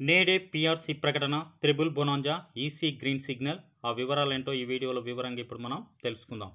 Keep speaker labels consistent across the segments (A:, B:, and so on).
A: నేడే పిఆర్సి ప్రకటన triple bonanza EC green signal. ఆ వివరాలేంటో ఈ వీడియోలో వివరంగా ఇప్పుడు మనం తెలుసుకుందాం.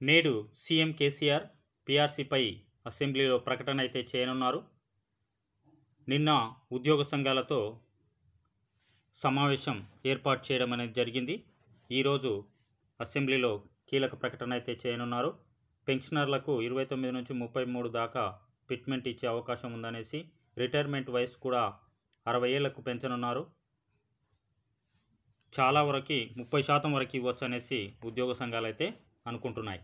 A: నేడు సీఎం కేసీఆర్ పీఆర్సీపై అసెంబ్లీలో ప్రకటన అయితే చేయనున్నారు. నిన్న ఉద్యోగ సంఘాలతో సమావేశం ఏర్పాటు చేయడం అనేది జరిగింది. ఈరోజు అసెంబ్లీలో కీలక ప్రకటన అయితే చేయనున్నారు. పెన్షనర్లకు ఇరవై తొమ్మిది నుంచి ముప్పై మూడు దాకా ఫిట్మెంట్ ఇచ్చే అవకాశం ఉందనేసి రిటైర్మెంట్ వయసు కూడా అరవై ఏళ్ళకు పెంచనున్నారు. చాలా వరకు ముప్పై శాతం వరకు ఇవ్వచ్చు అనేసి ఉద్యోగ సంఘాలు అయితే అనుకుంటున్నాయి.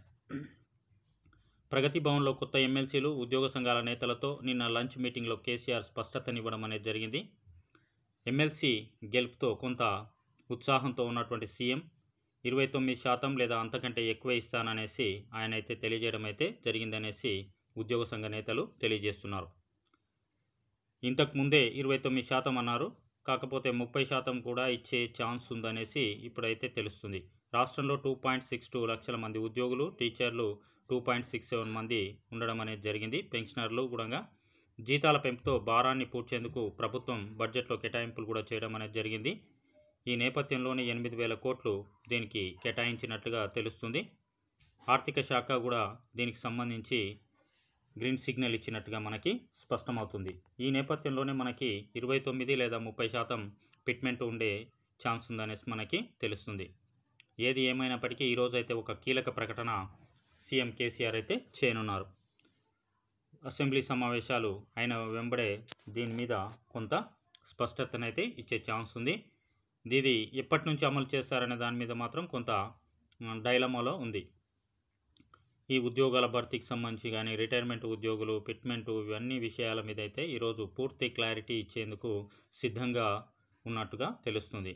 A: ప్రగతి భవన్లో కొత్త ఎమ్మెల్సీలు ఉద్యోగ సంఘాల నేతలతో నిన్న లంచ్ మీటింగ్లో కేసీఆర్ స్పష్టతనివ్వడం అనేది జరిగింది. ఎమ్మెల్సీ గెలుపుతో కొంత ఉత్సాహంతో ఉన్నటువంటి సీఎం ఇరవై తొమ్మిది శాతం లేదా అంతకంటే ఎక్కువ ఇస్తాననేసి ఆయన అయితే తెలియజేయడం అయితే జరిగిందనేసి ఉద్యోగ సంఘ నేతలు తెలియజేస్తున్నారు. ఇంతకు ముందే ఇరవై తొమ్మిది శాతం అన్నారు కాకపోతే ముప్పై శాతం కూడా ఇచ్చే ఛాన్స్ ఉందనేసి ఇప్పుడైతే తెలుస్తుంది. రాష్ట్రంలో టూ పాయింట్ సిక్స్ టూ లక్షల మంది ఉద్యోగులు టీచర్లు టూ పాయింట్ సిక్స్ సెవెన్ మంది ఉండడం అనేది జరిగింది. పెన్షనర్లు కూడా జీతాల పెంపుతో భారాన్ని పూడ్చేందుకు ప్రభుత్వం బడ్జెట్లో కేటాయింపులు కూడా చేయడం అనేది జరిగింది. ఈ నేపథ్యంలోనే ఎనిమిది వేల కోట్లు దీనికి కేటాయించినట్లుగా తెలుస్తుంది. ఆర్థిక శాఖ కూడా దీనికి సంబంధించి గ్రీన్ సిగ్నల్ ఇచ్చినట్టుగా మనకి స్పష్టమవుతుంది. ఈ నేపథ్యంలోనే మనకి ఇరవై తొమ్మిది లేదా ముప్పై శాతం పిట్మెంట్ ఉండే ఛాన్స్ ఉందనేసి మనకి తెలుస్తుంది. ఏది ఏమైనప్పటికీ ఈరోజు అయితే ఒక కీలక ప్రకటన సీఎం కేసీఆర్ అయితే చేయనున్నారు. అసెంబ్లీ సమావేశాలు అయిన వెంబడే దీని మీద కొంత స్పష్టతనైతే ఇచ్చే ఛాన్స్ ఉంది. ఇది ఎప్పటి నుంచి అమలు చేస్తారనే దాని మీద మాత్రం కొంత డైలమాలో ఉంది. ఈ ఉద్యోగాల భర్తీకి సంబంధించి కానీ రిటైర్మెంట్ ఉద్యోగులు ఫిట్మెంట్ ఇవన్నీ విషయాల మీద అయితే ఈరోజు పూర్తి క్లారిటీ ఇచ్చేందుకు సిద్ధంగా ఉన్నట్టుగా తెలుస్తుంది.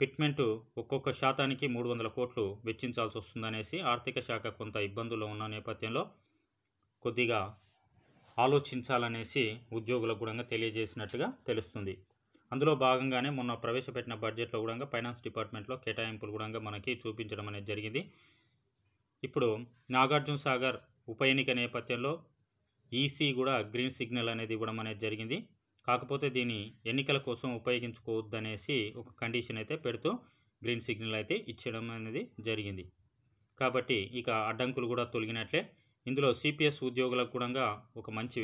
A: ఫిట్మెంట్ ఒక్కొక్క శాతానికి మూడు వందల కోట్లు వెచ్చించాల్సి వస్తుందనేసి ఆర్థిక శాఖ కొంత ఇబ్బందుల్లో ఉన్న నేపథ్యంలో కొద్దిగా ఆలోచించాలనేసి ఉద్యోగులకు కూడా తెలియజేసినట్టుగా తెలుస్తుంది. అందులో భాగంగానే మొన్న ప్రవేశపెట్టిన బడ్జెట్లో కూడా ఫైనాన్స్ డిపార్ట్మెంట్లో కేటాయింపులు కూడా మనకి చూపించడం అనేది జరిగింది. ఇప్పుడు నాగార్జున సాగర్ ఉప ఎన్నిక నేపథ్యంలో ఈసీ కూడా గ్రీన్ సిగ్నల్ అనేది ఇవ్వడం అనేది జరిగింది. కాకపోతే దీన్ని ఎన్నికల కోసం ఉపయోగించుకోవద్దనేసి ఒక కండిషన్ అయితే పెడుతూ గ్రీన్ సిగ్నల్ అయితే ఇచ్చడం అనేది జరిగింది. కాబట్టి ఇక అడ్డంకులు కూడా తొలగినట్లే. ఇందులో సిపిఎస్ ఉద్యోగులకు కూడా ఒక మంచి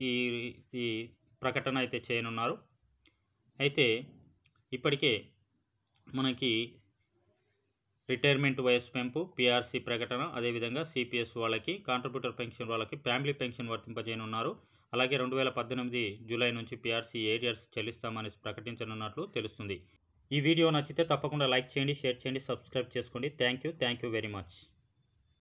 A: ఈ ఈ ప్రకటన అయితే చేయనున్నారు. అయితే ఇప్పటికే మనకి రిటైర్మెంట్ వయసు పెంపు పిఆర్సీ ప్రకటన అదేవిధంగా సిపిఎస్ వాళ్ళకి కాంట్రిబ్యూటర్ పెన్షన్ వాళ్ళకి ఫ్యామిలీ పెన్షన్ వర్తింపజేయనున్నారు. అలాగే రెండు వేల పద్దెనిమిది జూలై నుంచి పీఆర్సీ ఏరియర్స్ చెల్లిస్తామని ప్రకటించనున్నట్లు తెలుస్తుంది. ఈ వీడియో నచ్చితే తప్పకుండా లైక్ చేయండి షేర్ చేయండి సబ్స్క్రైబ్ చేసుకోండి. Thank you thank you very much.